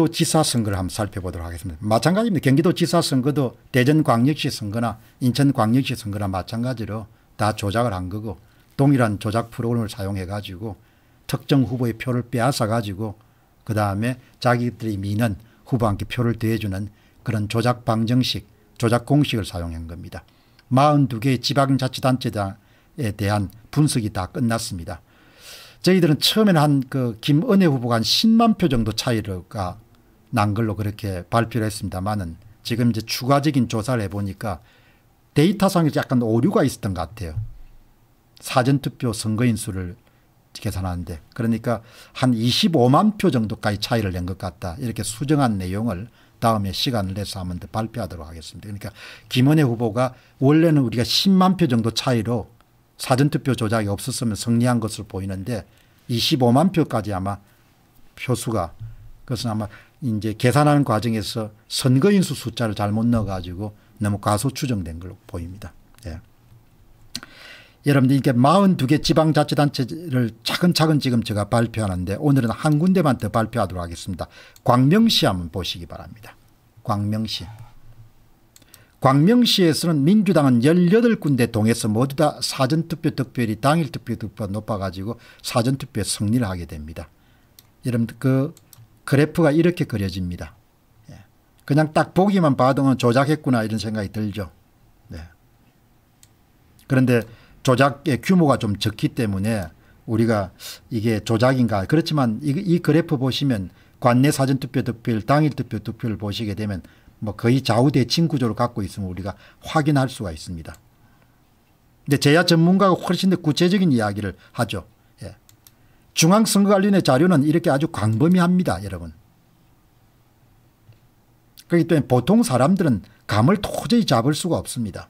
경기도지사 선거를 한번 살펴보도록 하겠습니다. 마찬가지입니다. 경기도지사 선거도 대전광역시 선거나 인천광역시 선거나 마찬가지로 다 조작을 한 거고 동일한 조작 프로그램을 사용해 가지고 특정 후보의 표를 빼앗아 가지고 그 다음에 자기들이 미는 후보한테 표를 더해주는 그런 조작 방정식 조작 공식을 사용한 겁니다. 42개의 지방자치단체에 대한 분석이 다 끝났습니다. 저희들은 처음에는 한 그 김은혜 후보가 한 10만 표 정도 차이가 난 걸로 그렇게 발표를 했습니다만은 지금 이제 추가적인 조사를 해보니까 데이터상에 약간 오류가 있었던 것 같아요. 사전투표 선거인 수를 계산하는데 그러니까 한 25만 표 정도까지 차이를 낸 것 같다. 이렇게 수정한 내용을 다음에 시간을 내서 한번 더 발표하도록 하겠습니다. 그러니까 김은혜 후보가 원래는 우리가 10만 표 정도 차이로 사전투표 조작이 없었으면 승리한 것으로 보이는데 25만 표까지 아마 표수가 그것은 아마 이제 계산하는 과정에서 선거인수 숫자를 잘못 넣어가지고 너무 과소 추정된 걸로 보입니다. 예. 여러분들 이렇게 42개 지방자치단체를 차근차근 지금 제가 발표하는데 오늘은 한 군데만 더 발표하도록 하겠습니다. 광명시 한번 보시기 바랍니다. 광명시. 광명시에서는 민주당은 18군데 동에서 모두 다 사전투표 득표율이 당일 투표 득표가 높아가지고 사전투표에 승리를 하게 됩니다. 여러분들 그 그래프가 이렇게 그려집니다. 예. 그냥 딱 보기만 봐도 조작했구나 이런 생각이 들죠. 네. 그런데 조작의 규모가 좀 적기 때문에 우리가 이게 조작인가 그렇지만 이, 이 그래프 보시면 관내 사전투표 득표율 당일 투표 득표를 보시게 되면 뭐 거의 좌우대칭 구조를 갖고 있으면 우리가 확인할 수가 있습니다. 근데 제야 전문가가 훨씬 더 구체적인 이야기를 하죠. 예. 중앙선거관리원회 자료는 이렇게 아주 광범위합니다. 여러분. 그렇기 때문에 보통 사람들은 감을 도저히 잡을 수가 없습니다.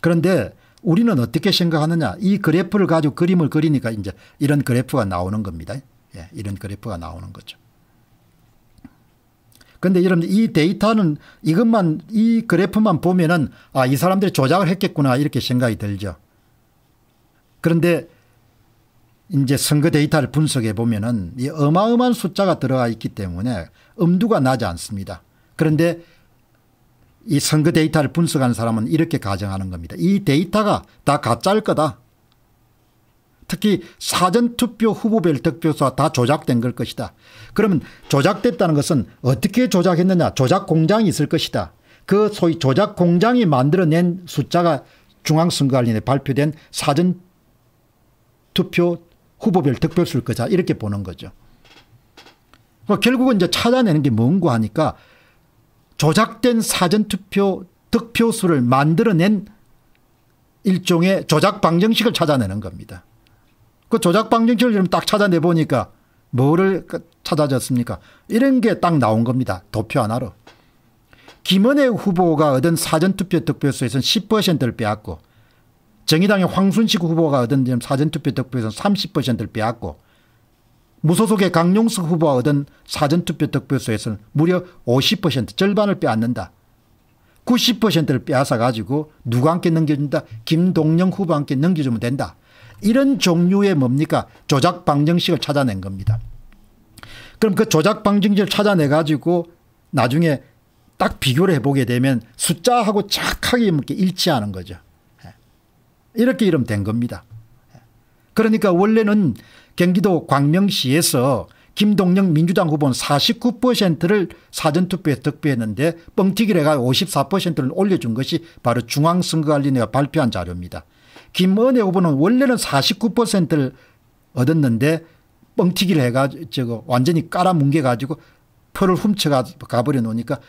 그런데 우리는 어떻게 생각하느냐 이 그래프를 가지고 그림을 그리니까 이제 이런 그래프가 나오는 겁니다. 예, 이런 그래프가 나오는 거죠. 그런데 여러분 이 데이터는 이것만 이 그래프만 보면은 아 이 사람들이 조작을 했겠구나 이렇게 생각이 들죠. 그런데 이제 선거 데이터를 분석해 보면은 이 어마어마한 숫자가 들어가 있기 때문에 엄두가 나지 않습니다. 그런데 이 선거 데이터를 분석하는 사람은 이렇게 가정하는 겁니다. 이 데이터가 다 가짜일 거다. 특히 사전투표 후보별 득표수가 다 조작된 걸 것이다. 그러면 조작됐다는 것은 어떻게 조작했느냐 조작 공장이 있을 것이다. 그 소위 조작 공장이 만들어낸 숫자가 중앙선거관리에 발표된 사전투표 후보별 득표수일 거다 이렇게 보는 거죠. 뭐 결국은 이제 찾아내는 게 뭔가 하니까 조작된 사전투표 득표수를 만들어낸 일종의 조작 방정식을 찾아내는 겁니다. 그 조작 방정식을 딱 찾아내 보니까 뭐를 찾아졌습니까? 이런 게 딱 나온 겁니다. 도표 하나로. 김은혜 후보가 얻은 사전투표 득표수에서는 10%를 빼앗고 정의당의 황순식 후보가 얻은 사전투표 득표에서는 30%를 빼앗고 무소속의 강용석 후보가 얻은 사전투표 득표수에서는 무려 50% 절반을 빼앗는다. 90%를 빼앗아 가지고 누구 함께 넘겨준다. 김동영 후보 함께 넘겨주면 된다. 이런 종류의 뭡니까 조작 방정식을 찾아낸 겁니다. 그럼 그 조작 방정식을 찾아내 가지고 나중에 딱 비교를 해보게 되면 숫자하고 정확하게 일치하는 거죠. 예. 이렇게 이러면 된 겁니다. 예. 그러니까 원래는 경기도 광명시에서 김동영 민주당 후보는 49%를 사전투표에 득표했는데 뻥튀기를 해가 54%를 올려준 것이 바로 중앙선거관리위가 발표한 자료입니다. 김은혜 후보는 원래는 49%를 얻었는데 뻥튀기를 해가지고 완전히 깔아뭉개 가지고 표를 훔쳐가 버려 놓으니까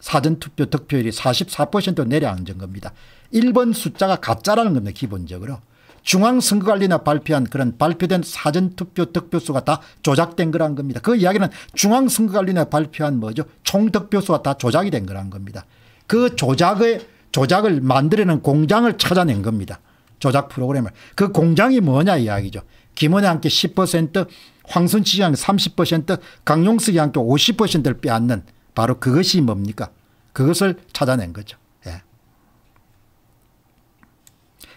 사전투표 득표율이 44%로 내려앉은 겁니다. 1번 숫자가 가짜라는 겁니다. 기본적으로. 중앙선거관리나 발표한 그런 발표된 사전투표 득표수가 다 조작된 거란 겁니다. 그 이야기는 중앙선거관리나 발표한 뭐죠. 총득표수가 다 조작이 된 거란 겁니다. 그 조작의 조작을 만들어낸 공장을 찾아낸 겁니다. 조작 프로그램을. 그 공장이 뭐냐 이야기죠. 김원혜 함께 10% 황순치기 함께 30% 강용석이 함께 50%를 빼앗는 바로 그것이 뭡니까 그것을 찾아낸 거죠.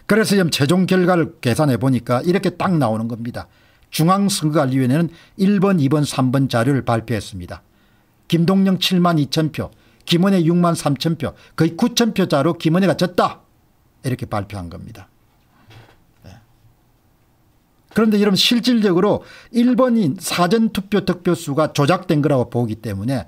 그래서 지금 최종 결과를 계산해 보니까 이렇게 딱 나오는 겁니다. 중앙선거관리위원회는 1번 2번 3번 자료를 발표했습니다. 김동영 7만 2천 표 김원혜 6만 3천 표 거의 9천 표자로 김원혜가 졌다 이렇게 발표한 겁니다. 네. 그런데 여러분 실질적으로 1번인 사전투표 득표수가 조작된 거라고 보기 때문에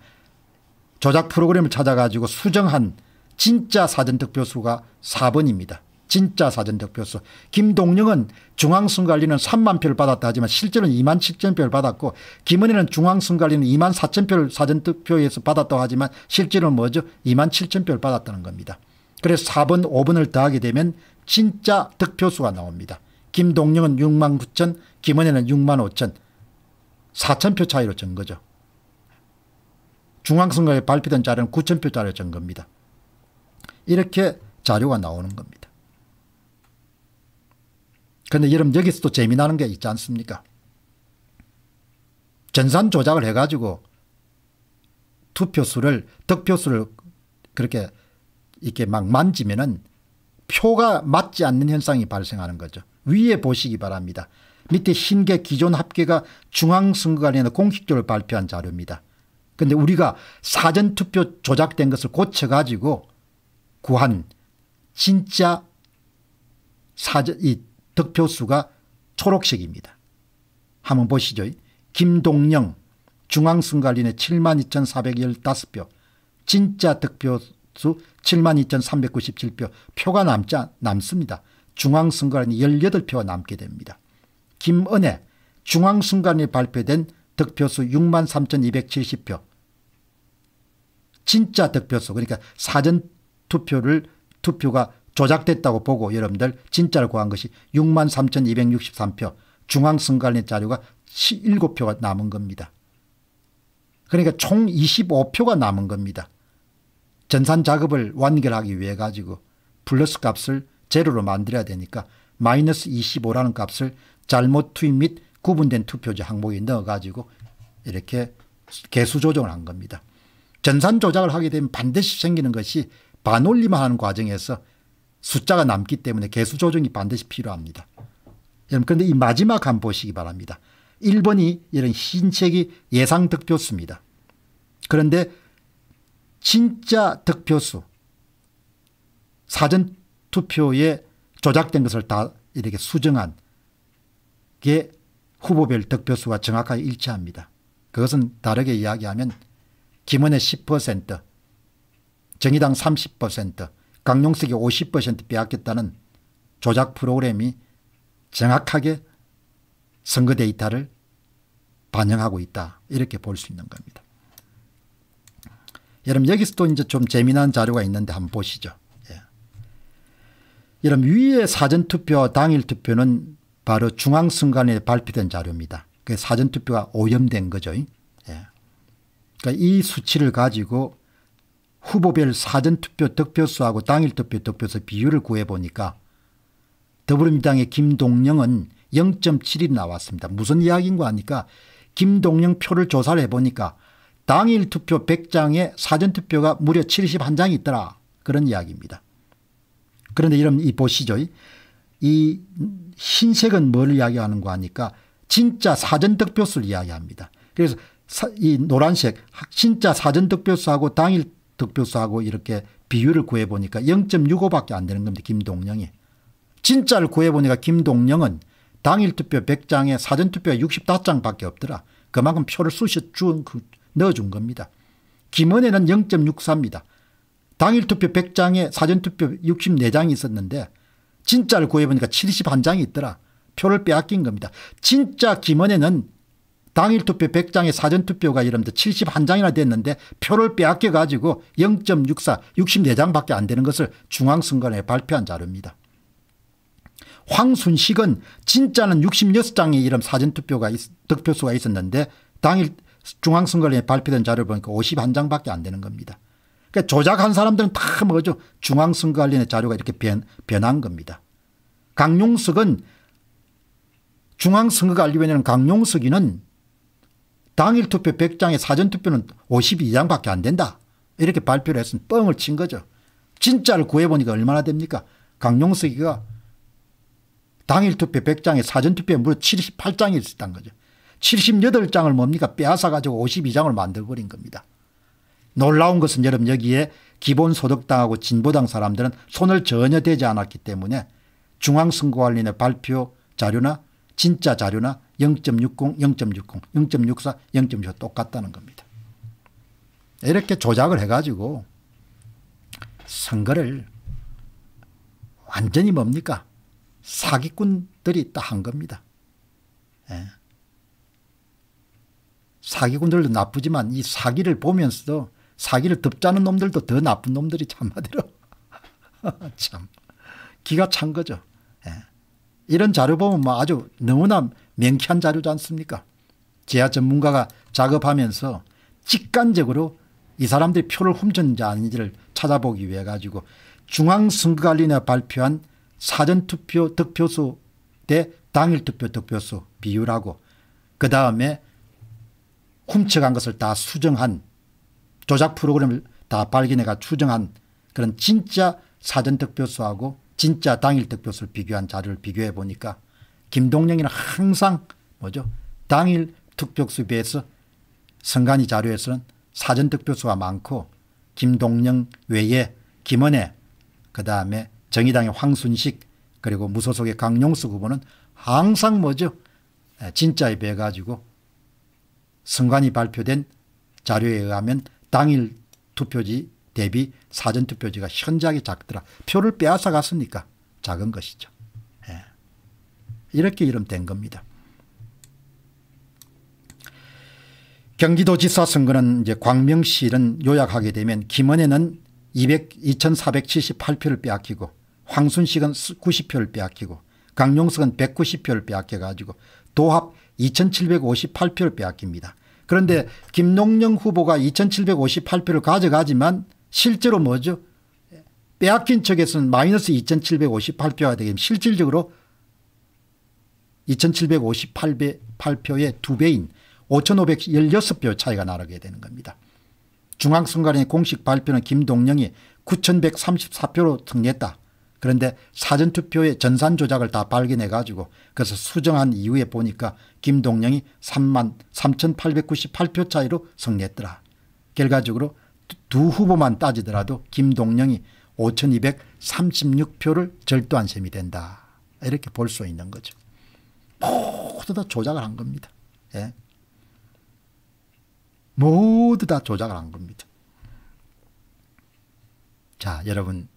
조작 프로그램을 찾아가지고 수정한 진짜 사전득표수가 4번입니다. 진짜 사전득표수. 김동영은 중앙선관리는 3만 표를 받았다 하지만 실제로는 2만 7천 표를 받았고 김은혜는 중앙선관리는 2만 4천 표를 사전득표에서 받았다고 하지만 실제로는 뭐죠 2만 7천 표를 받았다는 겁니다. 그래서 4번 5번을 더하게 되면 진짜 득표수가 나옵니다. 김동영은 6만 9천 김은혜는 6만 5천 4천 표 차이로 전 거죠. 중앙선거에 발표된 자료는 9천 표짜리로 전 겁니다. 이렇게 자료가 나오는 겁니다. 그런데 여러분 여기서 또 재미나는 게 있지 않습니까? 전산 조작을 해가지고 투표수를 득표수를 그렇게 이렇게 막 만지면은 표가 맞지 않는 현상이 발생하는 거죠. 위에 보시기 바랍니다. 밑에 흰개 기존 합계가 중앙선거관리에 공식적으로 발표한 자료입니다. 그런데 우리가 사전투표 조작된 것을 고쳐가지고 구한 진짜 사전 이 득표수가 초록색입니다. 한번 보시죠. 김동영 중앙선관리의 7만 2,415표 진짜 득표수 7만 2,397표 표가 남지 남습니다. 중앙선관위 18표가 남게 됩니다. 김은혜 중앙선관위 발표된 득표수 6만 3,270표 진짜 득표수 그러니까 사전투표를 투표가 조작됐다고 보고 여러분들 진짜를 구한 것이 6만 3,263표 중앙선관위 자료가 7표가 남은 겁니다. 그러니까 총 25표가 남은 겁니다. 전산 작업을 완결하기 위해 가지고 플러스 값을 제로로 만들어야 되니까 마이너스 25라는 값을 잘못 투입 및 구분된 투표지 항목에 넣어 가지고 이렇게 개수 조정을 한 겁니다. 전산 조작을 하게 되면 반드시 생기는 것이 반올림을 하는 과정에서 숫자가 남기 때문에 개수 조정이 반드시 필요합니다. 여러분 그런데 이 마지막 한 보시기 바랍니다. 1번이 이런 흰색이 예상 득표수입니다. 그런데 진짜 득표수 사전 투표에 조작된 것을 다 이렇게 수정한 게 후보별 득표수가 정확하게 일치합니다. 그것은 다르게 이야기하면 김원의 10% 정의당 30% 강용석이 50% 빼앗겼다는 조작 프로그램이 정확하게 선거 데이터를 반영하고 있다. 이렇게 볼 수 있는 겁니다. 여러분 여기서 또 이제 좀 재미난 자료가 있는데 한번 보시죠. 예. 여러분 위에 사전투표 당일 투표는 바로 중앙선관위에 발표된 자료입니다. 그 사전투표가 오염된 거죠. 예. 그러니까 이 수치를 가지고 후보별 사전투표 득표수하고 당일투표 득표수 비율을 구해보니까 더불어민주당의 김동영은 0.7이 나왔습니다. 무슨 이야기인가 하니까 김동영 표를 조사를 해보니까 당일 투표 100장에 사전투표가 무려 71장이 있더라. 그런 이야기입니다. 그런데 여러분 이 보시죠. 이 흰색은 뭘 이야기하는가 하니까 진짜 사전득표수를 이야기합니다. 그래서 이 노란색 진짜 사전득표수하고 당일 득표수하고 이렇게 비율을 구해보니까 0.65밖에 안 되는 겁니다. 김동영이. 진짜를 구해보니까 김동영은 당일투표 100장에 사전투표 65장밖에 없더라. 그만큼 표를 쑤셔 준, 그, 넣어준 겁니다. 김은혜는 0.64입니다. 당일투표 100장에 사전투표 64장이 있었는데 진짜를 구해보니까 71장이 있더라. 표를 빼앗긴 겁니다. 진짜 김은혜는 당일 투표 100장에 사전 투표가 이러면 71장이나 됐는데 표를 빼앗겨 가지고 0.64 64장밖에 안 되는 것을 중앙선관위에 발표한 자료입니다. 황순식은 진짜는 66장의 이름 사전투표가 득표수가 있었는데 당일 중앙선관위에 발표된 자료를 보니까 51장밖에 안 되는 겁니다. 그러니까 조작한 사람들은 다 뭐죠. 중앙선관위의 자료가 이렇게 변, 변한 겁니다. 강용석은 중앙선거관리위원회는 강용석이는 당일 투표 100장에 사전 투표는 52장밖에 안 된다. 이렇게 발표를 했으면 뻥을 친 거죠. 진짜를 구해보니까 얼마나 됩니까? 강용석이가 당일 투표 100장에 사전 투표에 무려 78장이 있었다는 거죠. 78장을 뭡니까 빼앗아 가지고 52장을 만들어버린 겁니다. 놀라운 것은 여러분 여기에 기본소득당하고 진보당 사람들은 손을 전혀 대지 않았기 때문에 중앙선거관리의 발표 자료나 진짜 자료나 0.60, 0.60, 0.64, 0.65 똑같다는 겁니다. 이렇게 조작을 해가지고 선거를 완전히 뭡니까 사기꾼들이 딱한 겁니다. 예. 사기꾼들도 나쁘지만 이 사기를 보면서도 사기를 덮자는 놈들도 더 나쁜 놈들이 참하대로 참 기가 찬 거죠. 예. 이런 자료 보면 뭐 아주 너무나 명쾌한 자료지 않습니까? 제야 전문가가 작업하면서 직관적으로 이 사람들이 표를 훔쳤는지 아닌지를 찾아보기 위해 가지고 중앙선거관리위원회 발표한 사전투표 득표수 대 당일투표 득표수 비율하고 그 다음에 훔쳐간 것을 다 수정한 조작 프로그램을 다 발견해가 추정한 그런 진짜 사전득표수하고 진짜 당일득표수를 비교한 자료를 비교해 보니까 김동영이는 항상 뭐죠 당일 투표수 비해서 선관위 자료에서는 사전 득표수가 많고 김동영 외에 김원혜 그다음에 정의당의 황순식 그리고 무소속의 강용수 후보는 항상 뭐죠 진짜에 비해 가지고 선관위 발표된 자료에 의하면 당일 투표지 대비 사전투표지가 현저하게 작더라. 표를 빼앗아 갔으니까 작은 것이죠. 예. 이렇게 이름된 겁니다. 경기도지사 선거는 이제 광명시는 요약하게 되면 김은혜는 200, 2478표를 빼앗기고 황순식은 90표를 빼앗기고 강용석은 190표를 빼앗겨 가지고 도합 2758표를 빼앗깁니다. 그런데 김농영 후보가 2758표를 가져가지만 실제로 뭐죠 빼앗긴 측에서는 마이너스 2758표가 되기 실질적으로 2758표의 두 배인 5516표 차이가 나게 되는 겁니다. 중앙선관위 공식 발표는 김동영이 9134표로 승리했다. 그런데 사전투표의 전산 조작을 다 발견해 가지고 그래서 수정한 이후에 보니까 김동영이 3만 3898표 차이로 승리했더라. 결과적으로 두 후보만 따지더라도 김동영이 5236표를 절도한 셈이 된다. 이렇게 볼 수 있는 거죠. 모두 다 조작을 한 겁니다. 예. 모두 다 조작을 한 겁니다. 자 여러분